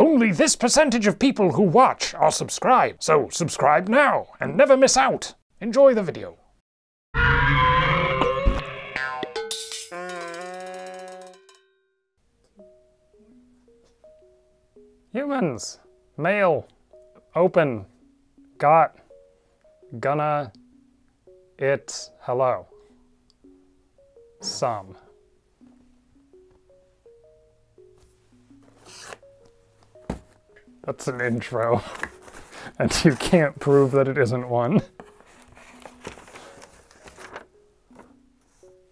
Only this percentage of people who watch are subscribed, so subscribe now and never miss out. Enjoy the video. Humans, male, open, got, gonna, it, hello. Some. That's an intro. and you can't prove that it isn't one.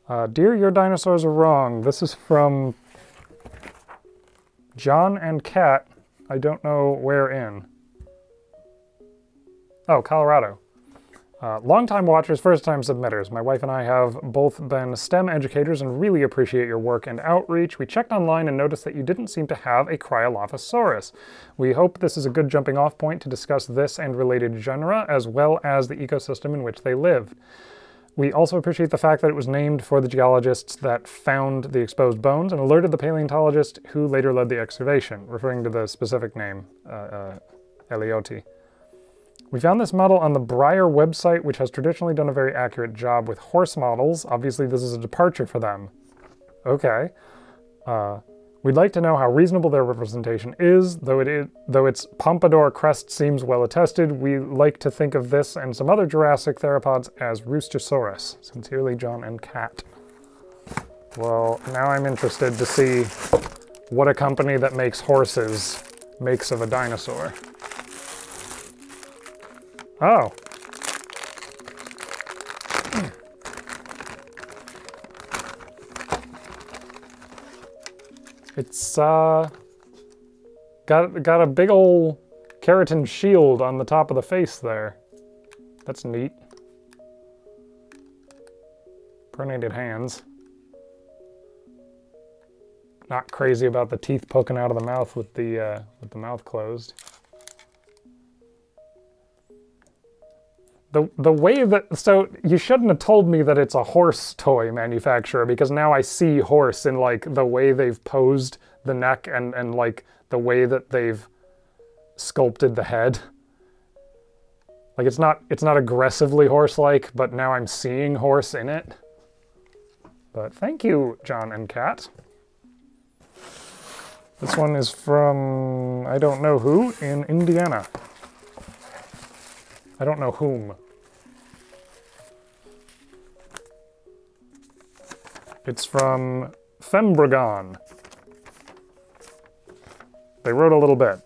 Uh, Dear, your dinosaurs are wrong. This is from John and Kat. I don't know where in. Oh, Colorado. Uh, longtime watchers, first time submitters. My wife and I have both been STEM educators and really appreciate your work and outreach. We checked online and noticed that you didn't seem to have a Cryolophosaurus. We hope this is a good jumping off point to discuss this and related genera, as well as the ecosystem in which they lived. We also appreciate the fact that it was named for the geologists that found the exposed bones and alerted the paleontologist who later led the excavation, referring to the specific name, uh, uh, Ellioti. We found this model on the Breyer website, which has traditionally done a very accurate job with horse models. Obviously, this is a departure for them. Okay. Uh, we'd like to know how reasonable their representation is, though, it is, though its pompadour crest seems well attested. We like to think of this and some other Jurassic theropods as Roostosaurus. Sincerely, John and Kat. Well, now I'm interested to see what a company that makes horses makes of a dinosaur. Oh. It's uh got got a big old keratin shield on the top of the face there. That's neat. Pronated hands. Not crazy about the teeth poking out of the mouth with the uh, with the mouth closed. The, the way that, so you shouldn't have told me that it's a horse toy manufacturer because now I see horse in like the way they've posed the neck and, and like the way that they've sculpted the head. Like it's not, it's not aggressively horse-like, but now I'm seeing horse in it. But thank you, John and Kat. This one is from, I don't know who, in Indiana. I don't know whom. It's from Fembragon. They wrote a little bit.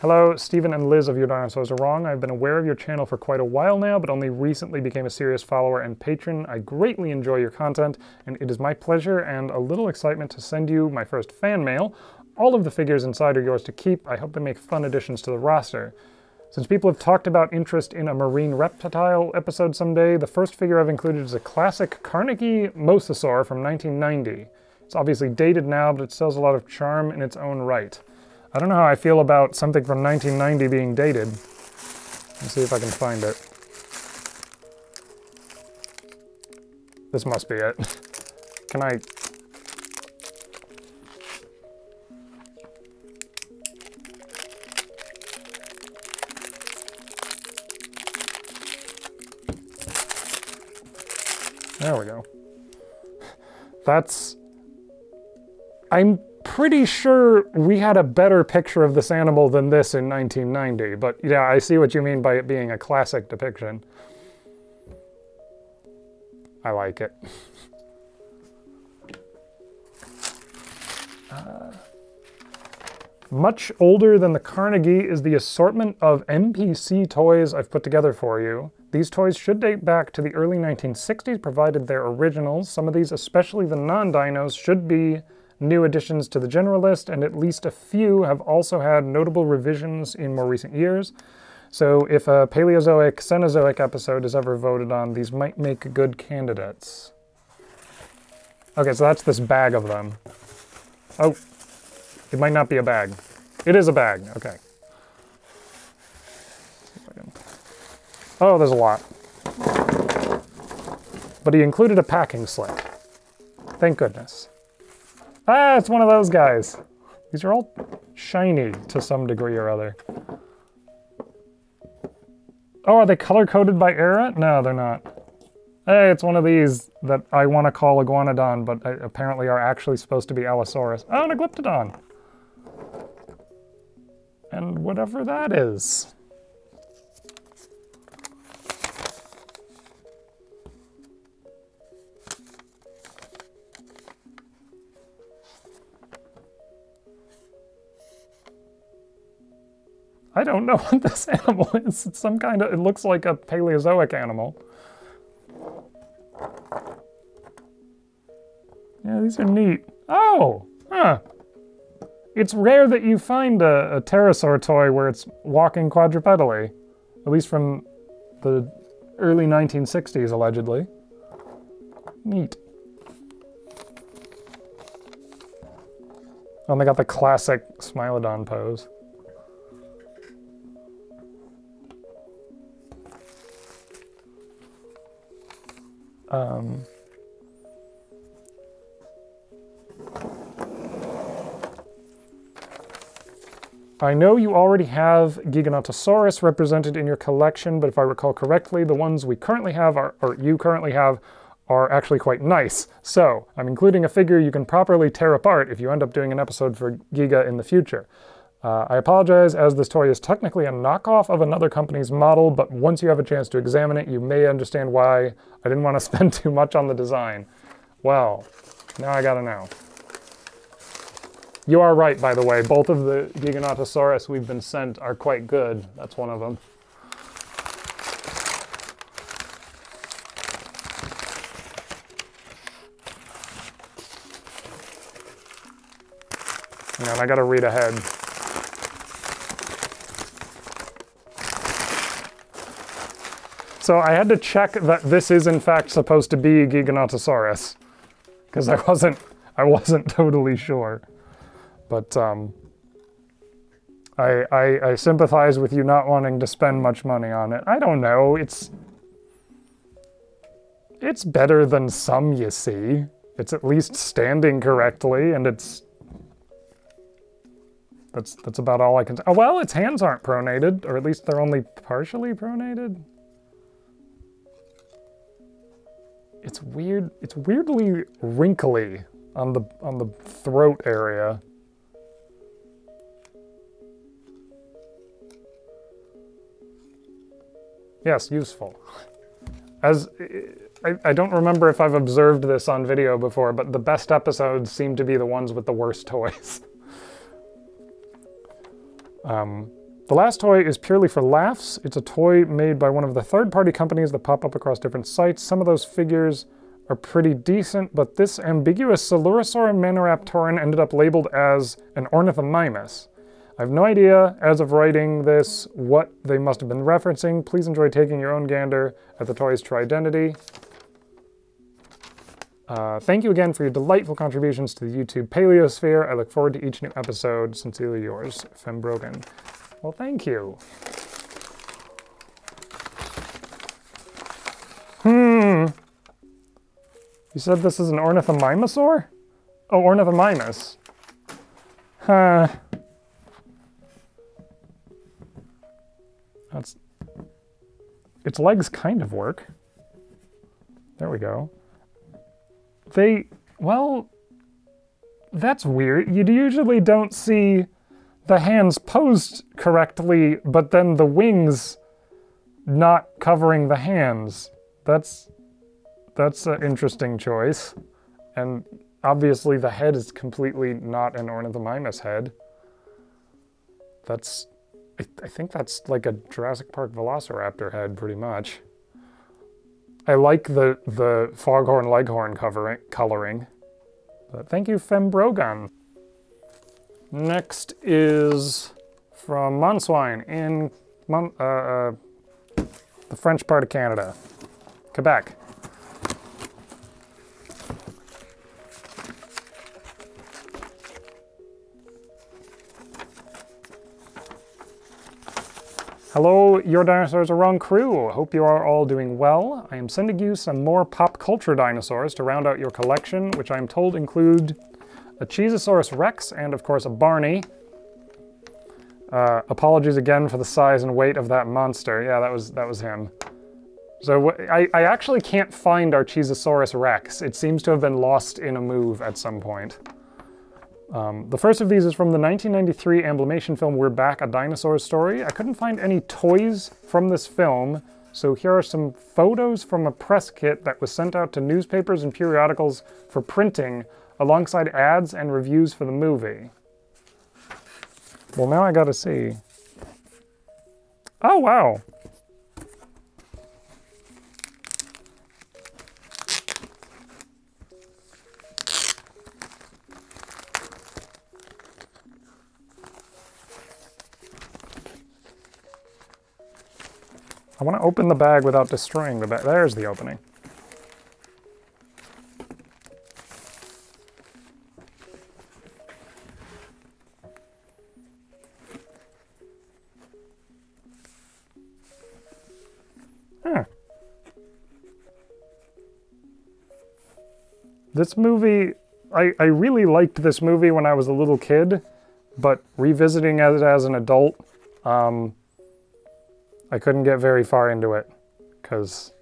Hello, Stephen and Liz of Your Dinosaurs Are Wrong. I've been aware of your channel for quite a while now, but only recently became a serious follower and patron. I greatly enjoy your content, and it is my pleasure and a little excitement to send you my first fan mail. All of the figures inside are yours to keep. I hope they make fun additions to the roster. Since people have talked about interest in a marine reptile episode someday, the first figure I've included is a classic Carnegie Mosasaur from 1990. It's obviously dated now, but it still has a lot of charm in its own right. I don't know how I feel about something from 1990 being dated. Let's see if I can find it. This must be it. Can I There we go. That's... I'm pretty sure we had a better picture of this animal than this in 1990, but yeah, I see what you mean by it being a classic depiction. I like it. Uh, much older than the Carnegie is the assortment of MPC toys I've put together for you. These toys should date back to the early 1960s, provided they're originals. Some of these, especially the non-dinos, should be new additions to the general list, and at least a few have also had notable revisions in more recent years. So if a Paleozoic, Cenozoic episode is ever voted on, these might make good candidates. Okay, so that's this bag of them. Oh, it might not be a bag. It is a bag, okay. Oh, there's a lot. But he included a packing slip. Thank goodness. Ah, it's one of those guys. These are all shiny to some degree or other. Oh, are they color-coded by era? No, they're not. Hey, it's one of these that I want to call Iguanodon, but apparently are actually supposed to be Allosaurus. Oh, an Aglyptodon! And whatever that is. I don't know what this animal is. It's some kind of, it looks like a Paleozoic animal. Yeah, these are neat. Oh, huh. It's rare that you find a, a pterosaur toy where it's walking quadrupedally. At least from the early 1960s, allegedly. Neat. Oh, they got the classic Smilodon pose. Um, I know you already have Giganotosaurus represented in your collection, but if I recall correctly, the ones we currently have, are, or you currently have, are actually quite nice. So, I'm including a figure you can properly tear apart if you end up doing an episode for Giga in the future. Uh, I apologize as this toy is technically a knockoff of another company's model, but once you have a chance to examine it, you may understand why I didn't want to spend too much on the design. Well, now I gotta know. You are right, by the way. Both of the Giganotosaurus we've been sent are quite good. That's one of them. And I gotta read ahead. So I had to check that this is in fact supposed to be Giganotosaurus, because I wasn't I wasn't totally sure. But um, I, I I sympathize with you not wanting to spend much money on it. I don't know. It's it's better than some you see. It's at least standing correctly, and it's that's that's about all I can. Oh well, its hands aren't pronated, or at least they're only partially pronated. It's weird. It's weirdly wrinkly on the on the throat area. Yes, useful. As I, I don't remember if I've observed this on video before, but the best episodes seem to be the ones with the worst toys. um, the last toy is purely for laughs. It's a toy made by one of the third-party companies that pop up across different sites. Some of those figures are pretty decent, but this ambiguous Coelurosaur Maniraptoran ended up labeled as an Ornithomimus. I have no idea, as of writing this, what they must have been referencing. Please enjoy taking your own gander at the toy's true identity. Uh, thank you again for your delightful contributions to the YouTube Paleosphere. I look forward to each new episode. Sincerely yours, Fembrogan. Well, thank you. Hmm. You said this is an ornithomimosaur? Oh, ornithomimus. Huh. That's... Its legs kind of work. There we go. They... Well... That's weird. You usually don't see the hands posed correctly, but then the wings not covering the hands. That's that's an interesting choice. And obviously the head is completely not an ornithomimus head. That's I, I think that's like a Jurassic Park Velociraptor head pretty much. I like the the foghorn leghorn covering, coloring. But thank you, Fembrogan. Next is from Monswine in Mon uh, uh, the French part of Canada, Quebec. Hello, Your Dinosaurs Are Wrong crew. Hope you are all doing well. I am sending you some more pop culture dinosaurs to round out your collection, which I am told include a Cheesasaurus Rex, and of course a Barney. Uh, apologies again for the size and weight of that monster. Yeah, that was that was him. So I, I actually can't find our Cheesasaurus Rex. It seems to have been lost in a move at some point. Um, the first of these is from the 1993 Amblimation film We're Back, A Dinosaur Story. I couldn't find any toys from this film, so here are some photos from a press kit that was sent out to newspapers and periodicals for printing, alongside ads and reviews for the movie. Well, now I gotta see. Oh, wow. I want to open the bag without destroying the bag. There's the opening. This movie, I, I really liked this movie when I was a little kid, but revisiting it as an adult, um, I couldn't get very far into it because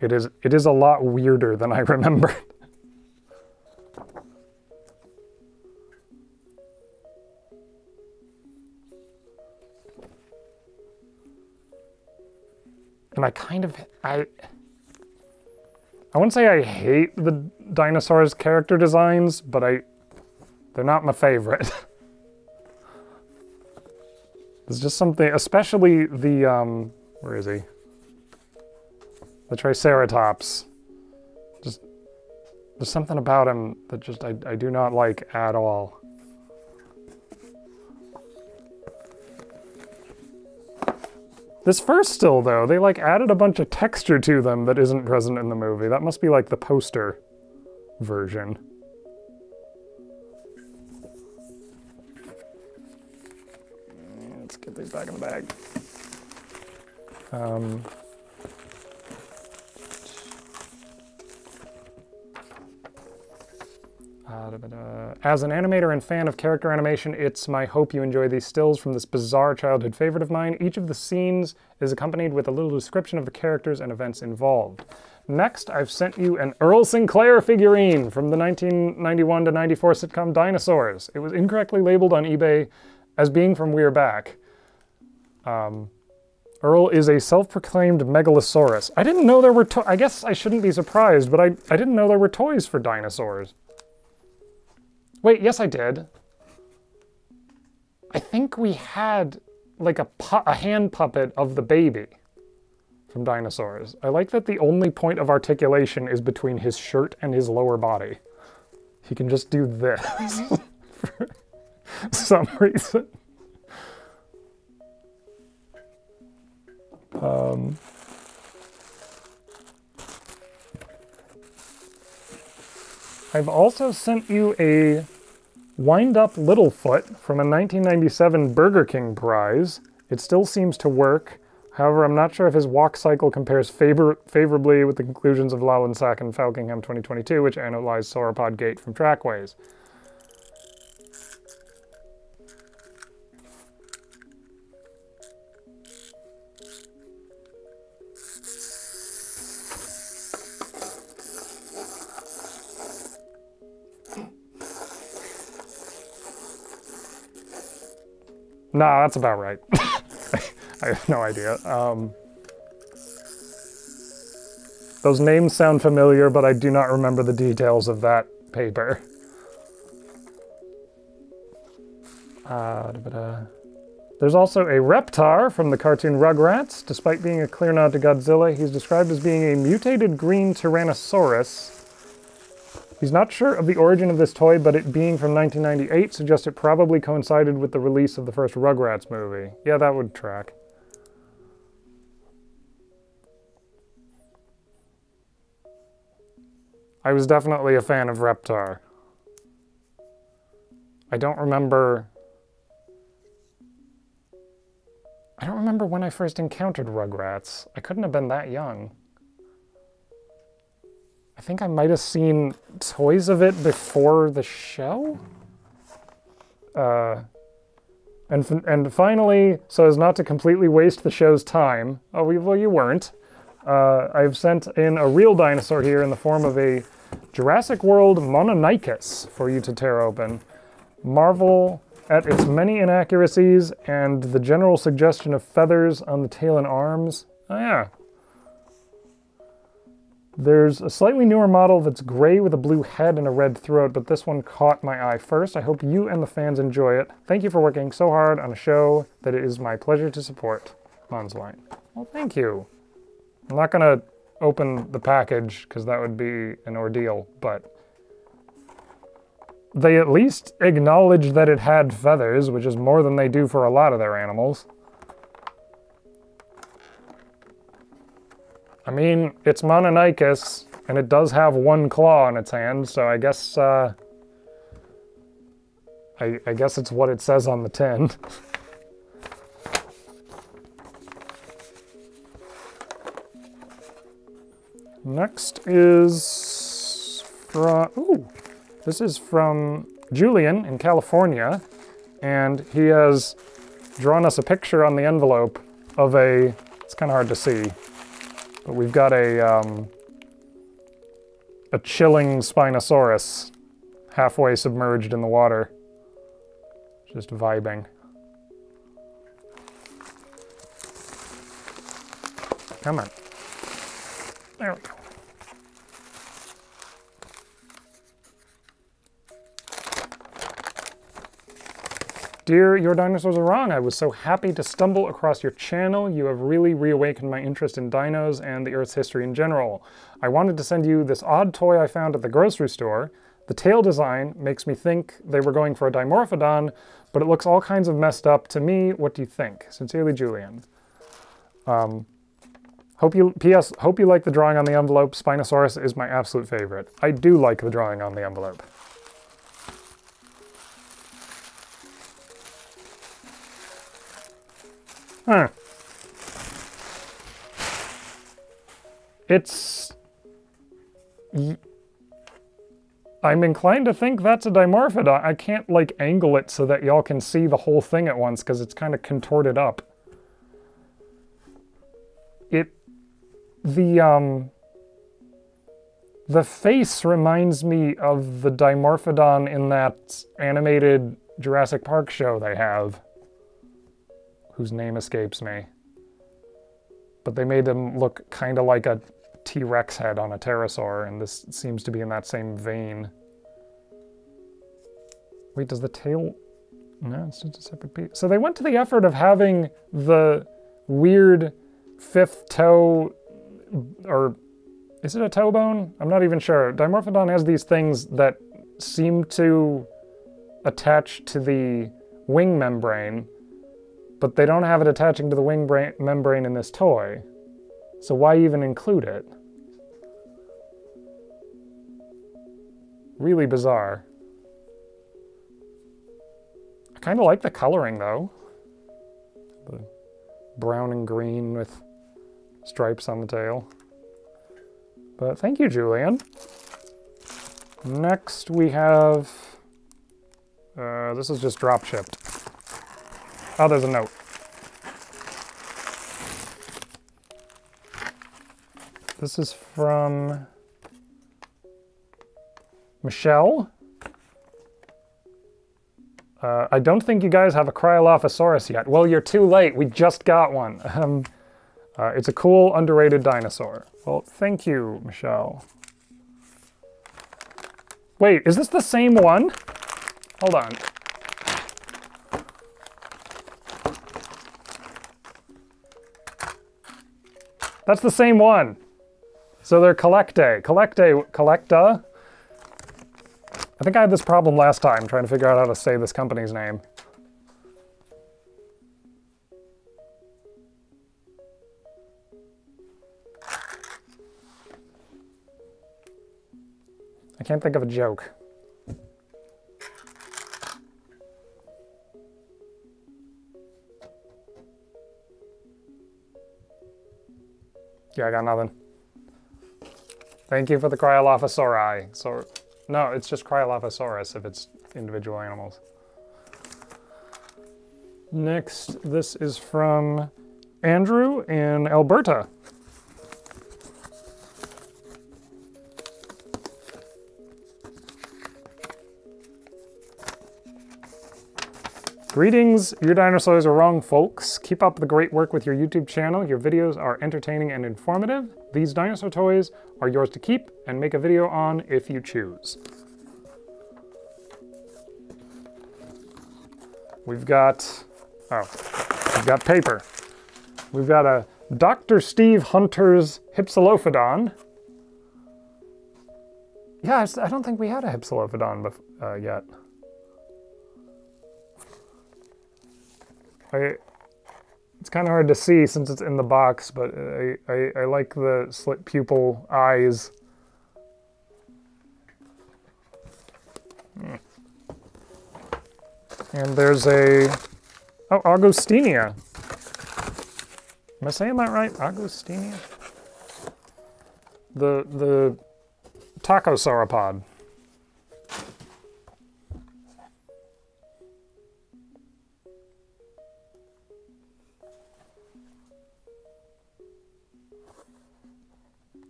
it is it is a lot weirder than I remembered. and I kind of I I wouldn't say I hate the dinosaurs character designs, but I they're not my favorite. There's just something, especially the, um, where is he? The Triceratops. Just, there's something about him that just I, I do not like at all. This first still, though, they like added a bunch of texture to them that isn't present in the movie. That must be like the poster version. Let's get these back in the bag. Um, uh, As an animator and fan of character animation, it's my hope you enjoy these stills from this bizarre childhood favorite of mine. Each of the scenes is accompanied with a little description of the characters and events involved. Next, I've sent you an Earl Sinclair figurine from the 1991 to 94 sitcom Dinosaurs. It was incorrectly labeled on eBay as being from We're Back. Um, Earl is a self-proclaimed megalosaurus. I didn't know there were I guess I shouldn't be surprised, but I, I didn't know there were toys for dinosaurs. Wait, yes I did. I think we had like a, a hand puppet of the baby from dinosaurs. I like that the only point of articulation is between his shirt and his lower body. He can just do this for some reason. Um, I've also sent you a wind-up Littlefoot from a 1997 Burger King prize. It still seems to work. However, I'm not sure if his walk cycle compares favor favorably with the conclusions of Lallensack and Falkingham 2022, which analyzed sauropod gait from trackways. Nah, that's about right. I have no idea. Um, those names sound familiar, but I do not remember the details of that paper. Uh, There's also a Reptar from the cartoon Rugrats. Despite being a clear nod to Godzilla, he's described as being a mutated green Tyrannosaurus He's not sure of the origin of this toy, but it being from 1998 suggests it probably coincided with the release of the first Rugrats movie. Yeah, that would track. I was definitely a fan of Reptar. I don't remember... I don't remember when I first encountered Rugrats. I couldn't have been that young. I think I might have seen toys of it before the show. Uh, and and finally, so as not to completely waste the show's time, oh well, you weren't. Uh, I've sent in a real dinosaur here in the form of a Jurassic World Mononykus for you to tear open. Marvel at its many inaccuracies and the general suggestion of feathers on the tail and arms. Oh yeah, there's a slightly newer model that's gray with a blue head and a red throat, but this one caught my eye first. I hope you and the fans enjoy it. Thank you for working so hard on a show that it is my pleasure to support. Monsline. Well, thank you. I'm not to open the package because that would be an ordeal, but they at least acknowledge that it had feathers, which is more than they do for a lot of their animals. I mean, it's Mononykus, and it does have one claw on its hand, so I guess, uh, I, I guess it's what it says on the tin. Next is from, ooh, this is from Julian in California, and he has drawn us a picture on the envelope of a, it's kind of hard to see, but we've got a, um, a chilling Spinosaurus halfway submerged in the water. Just vibing. Come on. There we go. Dear Your Dinosaurs Are Wrong, I was so happy to stumble across your channel. You have really reawakened my interest in dinos and the Earth's history in general. I wanted to send you this odd toy I found at the grocery store. The tail design makes me think they were going for a Dimorphodon, but it looks all kinds of messed up to me. What do you think? Sincerely, Julian. Um, hope you, P.S. Hope you like the drawing on the envelope. Spinosaurus is my absolute favorite. I do like the drawing on the envelope. Huh. It's... I'm inclined to think that's a Dimorphodon. I can't, like, angle it so that y'all can see the whole thing at once, because it's kind of contorted up. It... The, um... The face reminds me of the Dimorphodon in that animated Jurassic Park show they have whose name escapes me. But they made them look kind of like a T-Rex head on a pterosaur, and this seems to be in that same vein. Wait, does the tail... No, it's just a separate piece. So they went to the effort of having the weird fifth toe, or is it a toe bone? I'm not even sure. Dimorphodon has these things that seem to attach to the wing membrane, but they don't have it attaching to the wing membrane in this toy. So why even include it? Really bizarre. I kind of like the coloring though. The brown and green with stripes on the tail. But thank you, Julian. Next we have, uh, this is just drop shipped. Oh, there's a note. This is from Michelle. Uh, I don't think you guys have a Cryolophosaurus yet. Well, you're too late. We just got one. Um, uh, it's a cool, underrated dinosaur. Well, thank you, Michelle. Wait, is this the same one? Hold on. That's the same one. So they're collectae. Collectae, collecta. I think I had this problem last time trying to figure out how to say this company's name. I can't think of a joke. Yeah, I got nothing. Thank you for the Cryolophosauri. So, no, it's just Cryolophosaurus if it's individual animals. Next, this is from Andrew in Alberta. Greetings, your dinosaurs are wrong, folks. Keep up the great work with your YouTube channel. Your videos are entertaining and informative. These dinosaur toys are yours to keep and make a video on if you choose. We've got, oh, we've got paper. We've got a Dr. Steve Hunter's Hypsilophodon. Yeah, I don't think we had a Hypsilophodon uh, yet. I, it's kind of hard to see since it's in the box, but I, I, I like the slit pupil eyes. Hmm. And there's a, oh, Augustinia. Am I saying that right? Augustinia? The, the taco sauropod.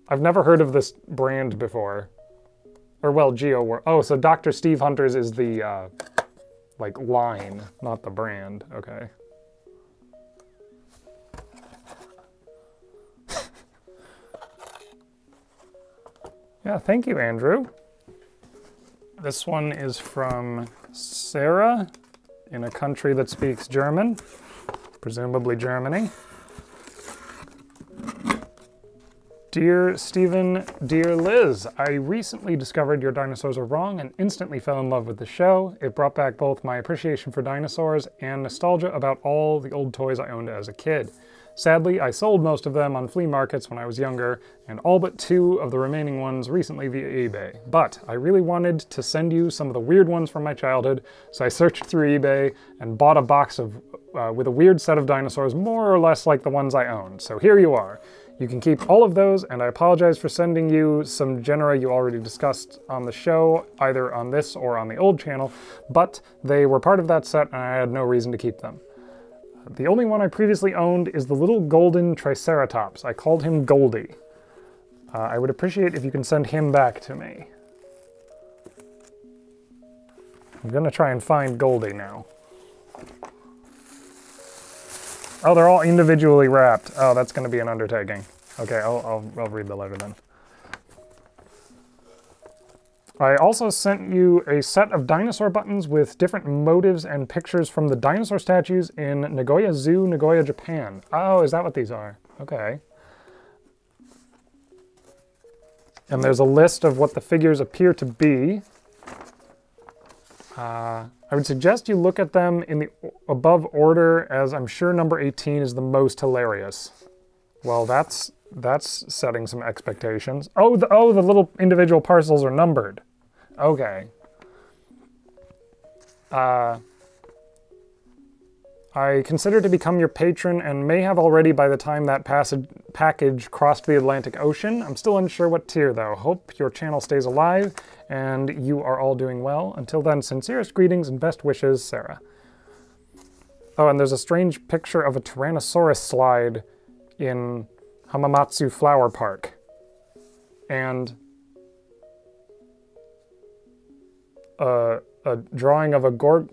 I've never heard of this brand before. Or, well, Geo... Oh, so Dr. Steve Hunter's is the, uh, like, line, not the brand. Okay. yeah, thank you, Andrew. This one is from Sarah in a country that speaks German, presumably Germany. Dear Stephen, dear Liz, I recently discovered your dinosaurs are wrong and instantly fell in love with the show. It brought back both my appreciation for dinosaurs and nostalgia about all the old toys I owned as a kid. Sadly, I sold most of them on flea markets when I was younger, and all but two of the remaining ones recently via eBay. But I really wanted to send you some of the weird ones from my childhood, so I searched through eBay and bought a box of uh, with a weird set of dinosaurs more or less like the ones I owned. So here you are. You can keep all of those, and I apologize for sending you some genera you already discussed on the show, either on this or on the old channel, but they were part of that set and I had no reason to keep them. The only one I previously owned is the little golden Triceratops. I called him Goldie. Uh, I would appreciate if you can send him back to me. I'm gonna try and find Goldie now. Oh, they're all individually wrapped. Oh, that's going to be an undertaking. Okay, I'll, I'll, I'll read the letter then. I also sent you a set of dinosaur buttons with different motives and pictures from the dinosaur statues in Nagoya Zoo, Nagoya, Japan. Oh, is that what these are? Okay. And there's a list of what the figures appear to be. Uh, I would suggest you look at them in the above order as I'm sure number 18 is the most hilarious. Well, that's that's setting some expectations. Oh, the, oh, the little individual parcels are numbered. Okay. Uh, I consider to become your patron and may have already by the time that passage, package crossed the Atlantic Ocean. I'm still unsure what tier though. Hope your channel stays alive and you are all doing well. Until then, sincerest greetings and best wishes, Sarah. Oh, and there's a strange picture of a Tyrannosaurus slide in Hamamatsu Flower Park. And a, a drawing of a gorg...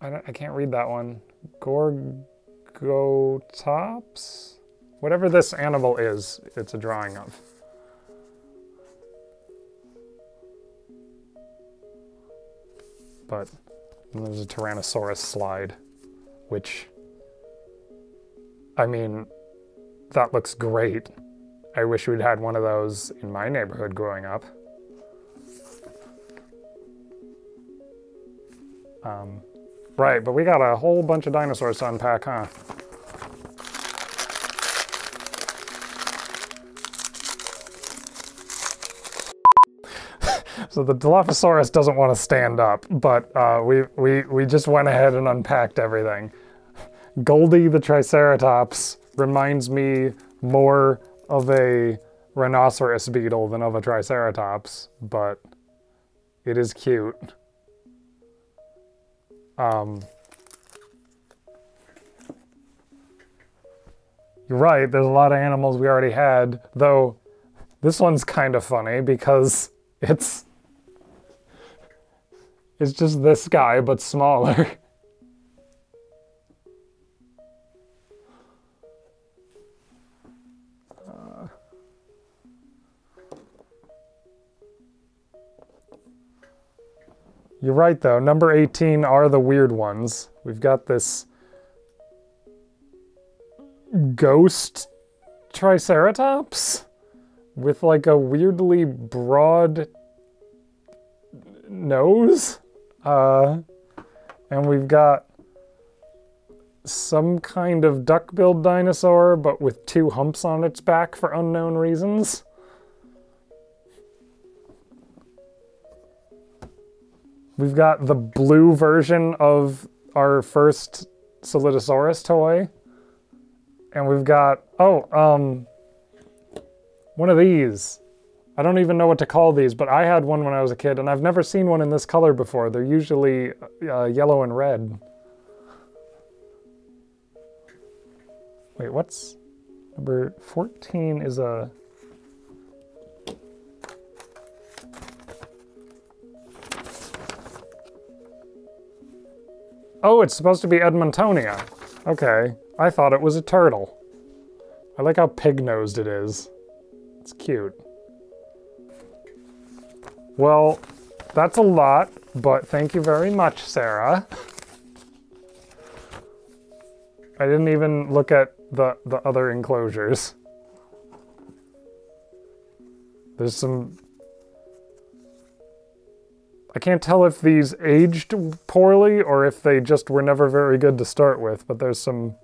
I, I can't read that one. Gorgotops? Whatever this animal is, it's a drawing of. But there's a Tyrannosaurus slide, which, I mean, that looks great. I wish we'd had one of those in my neighborhood growing up. Um, right, but we got a whole bunch of dinosaurs to unpack, huh? So the Dilophosaurus doesn't want to stand up, but uh, we, we, we just went ahead and unpacked everything. Goldie the Triceratops reminds me more of a rhinoceros beetle than of a triceratops, but it is cute. Um, you're right, there's a lot of animals we already had, though this one's kind of funny because it's it's just this guy but smaller. You're right, though. Number 18 are the weird ones. We've got this ghost Triceratops with like a weirdly broad nose. Uh, and we've got some kind of duck-billed dinosaur, but with two humps on its back for unknown reasons. We've got the blue version of our first Solidosaurus toy. And we've got, oh, um, one of these. I don't even know what to call these, but I had one when I was a kid, and I've never seen one in this color before. They're usually uh, yellow and red. Wait, what's... Number 14 is a... Oh, it's supposed to be Edmontonia. Okay, I thought it was a turtle. I like how pig-nosed it is. It's cute. Well, that's a lot, but thank you very much, Sarah. I didn't even look at the, the other enclosures. There's some I can't tell if these aged poorly or if they just were never very good to start with, but there's some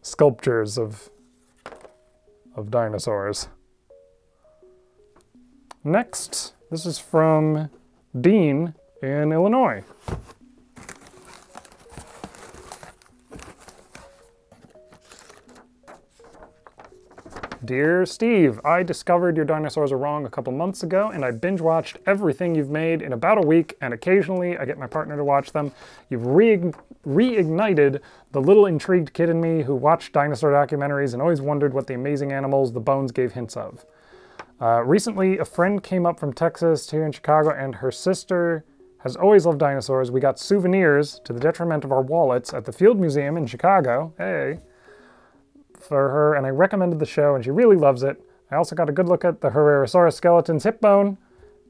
sculptures of, of dinosaurs. Next, this is from Dean in Illinois. Dear Steve, I discovered your dinosaurs are wrong a couple months ago, and I binge watched everything you've made in about a week, and occasionally I get my partner to watch them. You've reignited the little intrigued kid in me who watched dinosaur documentaries and always wondered what the amazing animals the bones gave hints of. Uh, recently, a friend came up from Texas here in Chicago, and her sister has always loved dinosaurs. We got souvenirs to the detriment of our wallets at the Field Museum in Chicago. Hey for her, and I recommended the show, and she really loves it. I also got a good look at the Herrerasaurus skeleton's hip bone,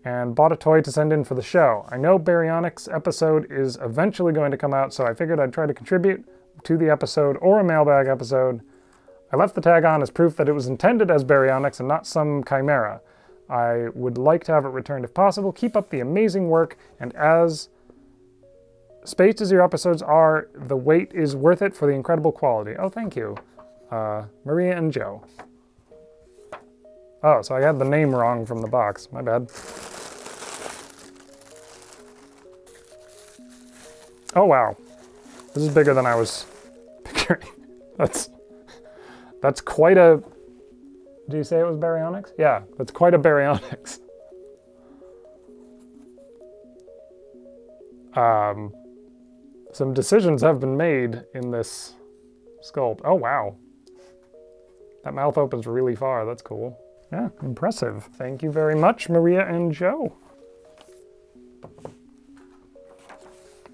and bought a toy to send in for the show. I know Baryonyx episode is eventually going to come out, so I figured I'd try to contribute to the episode or a mailbag episode. I left the tag on as proof that it was intended as Baryonyx and not some chimera. I would like to have it returned if possible. Keep up the amazing work, and as spaced as your episodes are, the wait is worth it for the incredible quality. Oh, thank you uh, Maria and Joe. Oh, so I had the name wrong from the box. My bad. Oh, wow. This is bigger than I was picturing. That's, that's quite a... Do you say it was baryonyx? Yeah, that's quite a baryonyx. Um, some decisions have been made in this sculpt. Oh, wow. That mouth opens really far, that's cool. Yeah, impressive. Thank you very much, Maria and Joe.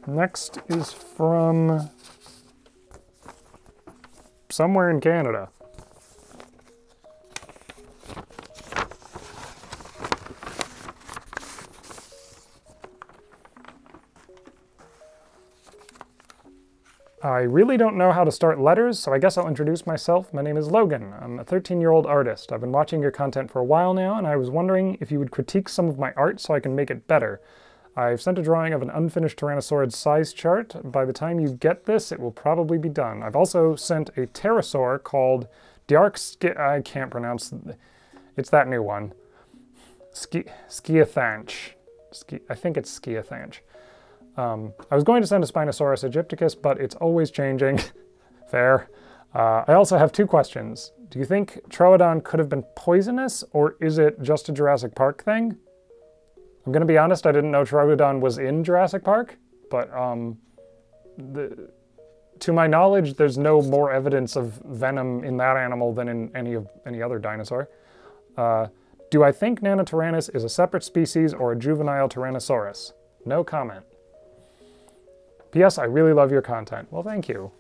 Next is from somewhere in Canada. I really don't know how to start letters, so I guess I'll introduce myself. My name is Logan. I'm a 13-year-old artist. I've been watching your content for a while now, and I was wondering if you would critique some of my art so I can make it better. I've sent a drawing of an unfinished Tyrannosaurid size chart. By the time you get this, it will probably be done. I've also sent a pterosaur called Diarch... I can't pronounce... It's that new one. Ski, Skiathanch. Ski, I think it's Skiathanch. Um, I was going to send a Spinosaurus aegyptiacus, but it's always changing. Fair. Uh, I also have two questions. Do you think Troodon could have been poisonous, or is it just a Jurassic Park thing? I'm gonna be honest, I didn't know Troodon was in Jurassic Park, but um, the, to my knowledge, there's no more evidence of venom in that animal than in any of any other dinosaur. Uh, do I think Nanotyrannus is a separate species or a juvenile Tyrannosaurus? No comment. P.S. I really love your content. Well, thank you.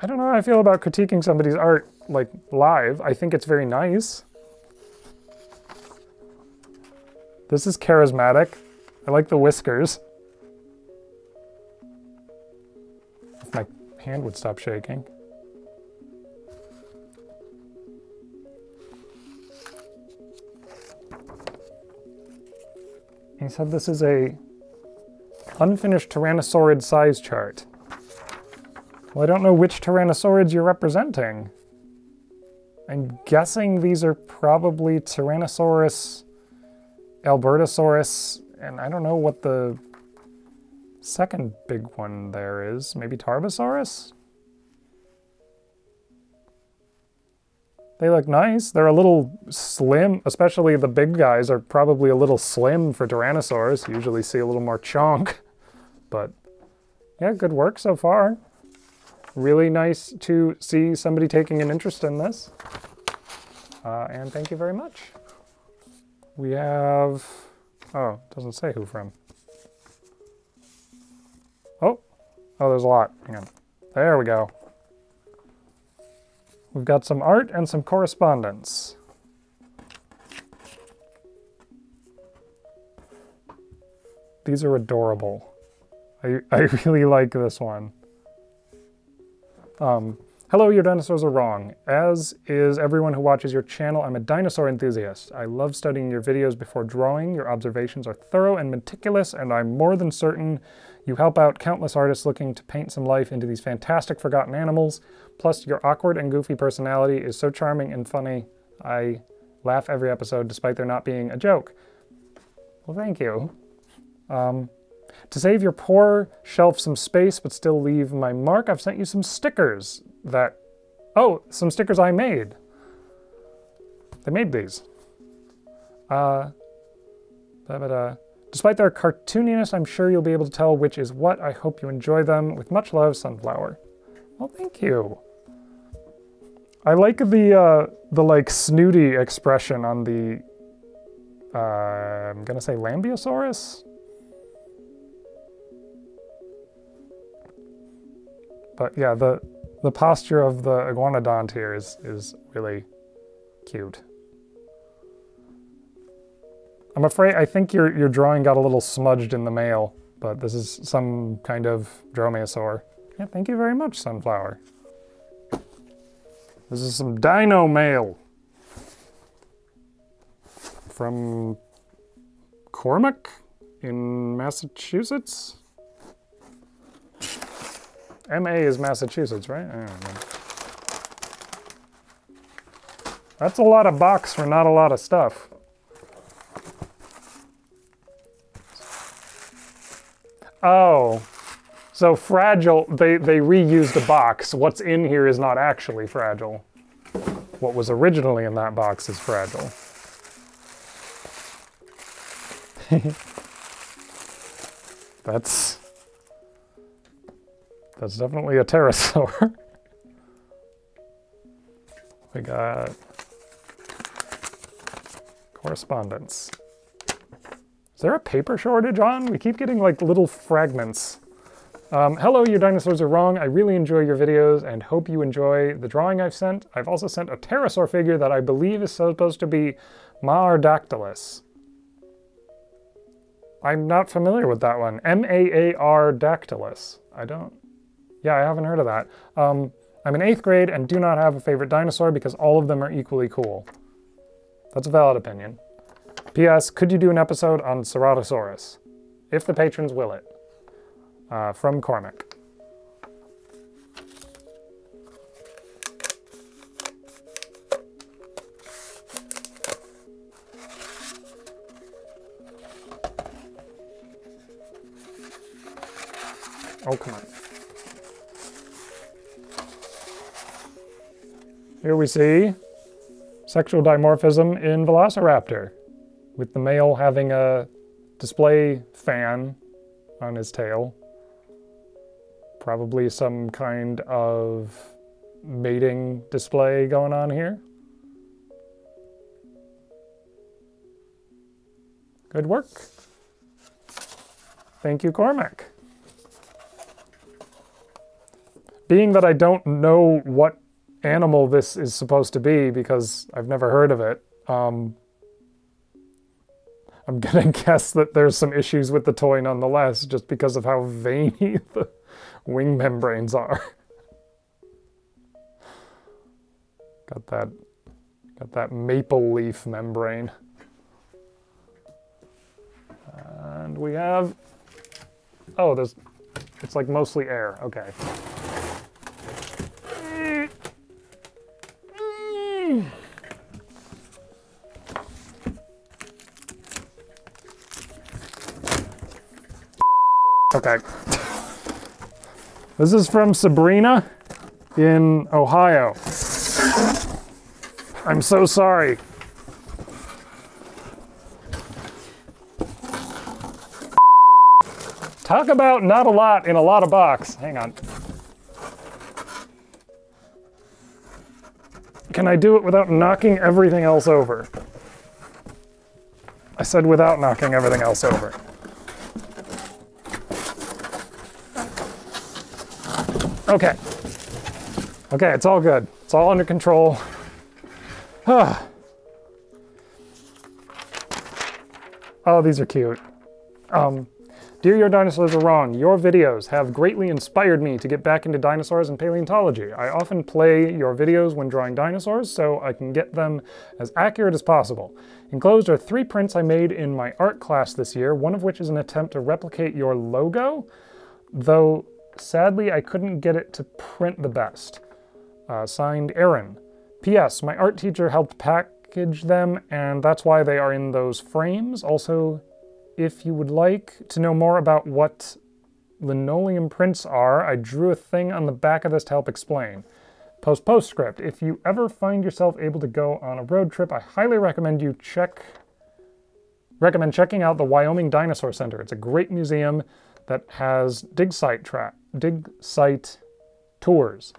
I don't know how I feel about critiquing somebody's art, like, live. I think it's very nice. This is charismatic. I like the whiskers. If my hand would stop shaking. He said this is a unfinished Tyrannosaurid size chart. Well, I don't know which Tyrannosaurids you're representing. I'm guessing these are probably Tyrannosaurus, Albertosaurus, and I don't know what the second big one there is. Maybe Tarbosaurus? They look nice. They're a little slim, especially the big guys are probably a little slim for Tyrannosaurs. You usually see a little more chunk. But yeah, good work so far. Really nice to see somebody taking an interest in this. Uh, and thank you very much. We have, oh, doesn't say who from. Oh, oh, there's a lot. Hang on. There we go. We've got some art and some correspondence. These are adorable. I, I really like this one. Um, hello, your dinosaurs are wrong. As is everyone who watches your channel, I'm a dinosaur enthusiast. I love studying your videos before drawing. Your observations are thorough and meticulous, and I'm more than certain you help out countless artists looking to paint some life into these fantastic forgotten animals. Plus, your awkward and goofy personality is so charming and funny. I laugh every episode despite there not being a joke. Well, thank you. Um, to save your poor shelf some space but still leave my mark, I've sent you some stickers that... Oh, some stickers I made. They made these. Uh, but, uh, Despite their cartooniness, I'm sure you'll be able to tell which is what. I hope you enjoy them. With much love, Sunflower. Well, thank you. I like the, uh, the like snooty expression on the, uh, I'm gonna say Lambeosaurus? But yeah, the, the posture of the iguanodont here is, is really cute. I'm afraid, I think your, your drawing got a little smudged in the mail, but this is some kind of dromaeosaur. Yeah, thank you very much, Sunflower. This is some dino mail. From Cormac in Massachusetts? MA is Massachusetts, right? That's a lot of box for not a lot of stuff. Oh, so fragile, they, they reused a box. What's in here is not actually fragile. What was originally in that box is fragile. that's, that's definitely a pterosaur. we got correspondence. Is there a paper shortage on? We keep getting like little fragments. Um, hello, your dinosaurs are wrong. I really enjoy your videos and hope you enjoy the drawing I've sent. I've also sent a pterosaur figure that I believe is supposed to be Maardactylus. I'm not familiar with that one. M-A-A-R Dactylus. I don't... Yeah, I haven't heard of that. Um, I'm in 8th grade and do not have a favorite dinosaur because all of them are equally cool. That's a valid opinion. P.S. Could you do an episode on Ceratosaurus? If the patrons will it. Uh, from Cormac. Oh, come on. Here we see sexual dimorphism in Velociraptor, with the male having a display fan on his tail. Probably some kind of mating display going on here. Good work. Thank you, Cormac. Being that I don't know what animal this is supposed to be because I've never heard of it, um, I'm gonna guess that there's some issues with the toy nonetheless, just because of how veiny the wing membranes are. got that, got that maple leaf membrane. And we have, oh, there's, it's like mostly air, okay. Okay. This is from Sabrina in Ohio. I'm so sorry. Talk about not a lot in a lot of box. Hang on. Can I do it without knocking everything else over? I said without knocking everything else over. Okay. Okay, it's all good. It's all under control. oh, these are cute. Um, Dear Your Dinosaurs Are Wrong, your videos have greatly inspired me to get back into dinosaurs and paleontology. I often play your videos when drawing dinosaurs so I can get them as accurate as possible. Enclosed are three prints I made in my art class this year, one of which is an attempt to replicate your logo, though Sadly, I couldn't get it to print the best. Uh, signed, Aaron. P.S. My art teacher helped package them, and that's why they are in those frames. Also, if you would like to know more about what linoleum prints are, I drew a thing on the back of this to help explain. Post postscript. If you ever find yourself able to go on a road trip, I highly recommend you check recommend checking out the Wyoming Dinosaur Center. It's a great museum that has dig site track dig site tours.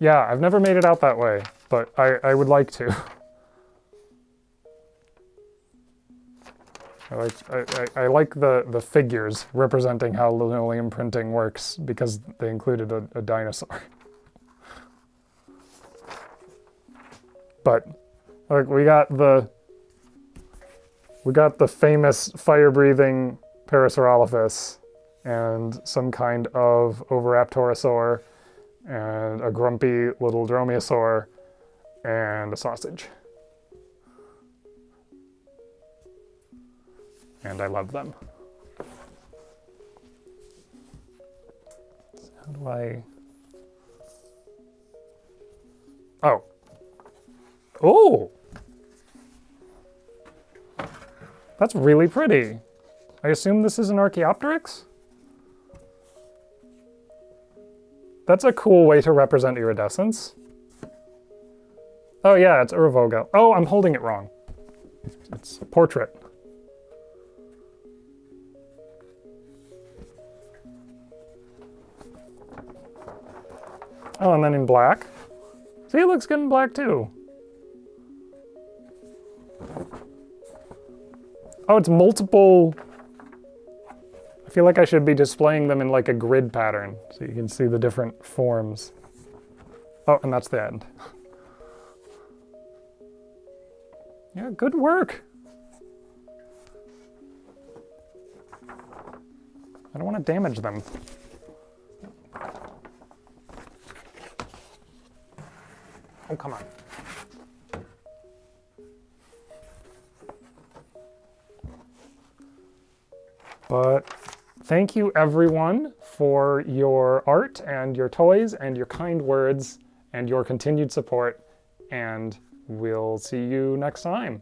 Yeah, I've never made it out that way, but I, I would like to. I like, I, I, like the, the figures representing how linoleum printing works because they included a, a dinosaur. but like we got the we got the famous fire-breathing Parasaurolophus and some kind of Oviraptorosaur and a grumpy little dromaeosaur and a sausage. And I love them. how do I... Oh. Oh! That's really pretty. I assume this is an Archaeopteryx? That's a cool way to represent iridescence. Oh yeah, it's Urvogel. Oh, I'm holding it wrong. It's a portrait. Oh, and then in black. See, it looks good in black too. Oh, it's multiple I feel like I should be displaying them in like a grid pattern so you can see the different forms. Oh, and that's the end. yeah, good work. I don't want to damage them. Oh, come on. But Thank you everyone for your art and your toys and your kind words and your continued support and we'll see you next time.